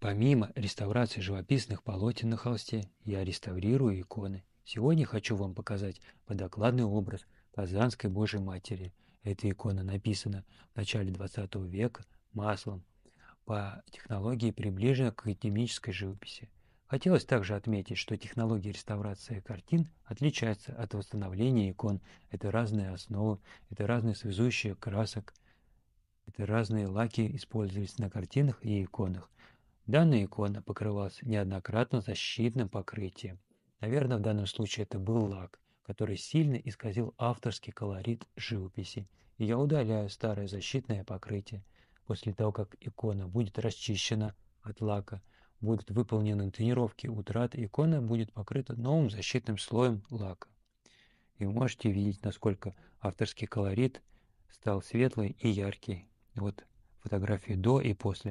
Помимо реставрации живописных полотен на холсте, я реставрирую иконы. Сегодня хочу вам показать подокладный образ Казанской Божьей Матери. Эта икона написана в начале XX века маслом по технологии, приближенной к академической живописи. Хотелось также отметить, что технология реставрации картин отличается от восстановления икон. Это разные основы, это разные связующие красок, это разные лаки использовались на картинах и иконах. Данная икона покрывалась неоднократно защитным покрытием. Наверное, в данном случае это был лак, который сильно исказил авторский колорит живописи. И я удаляю старое защитное покрытие. После того, как икона будет расчищена от лака, будут выполнены тренировки утрат, икона будет покрыта новым защитным слоем лака. И вы можете видеть, насколько авторский колорит стал светлый и яркий. Вот фотографии до и после.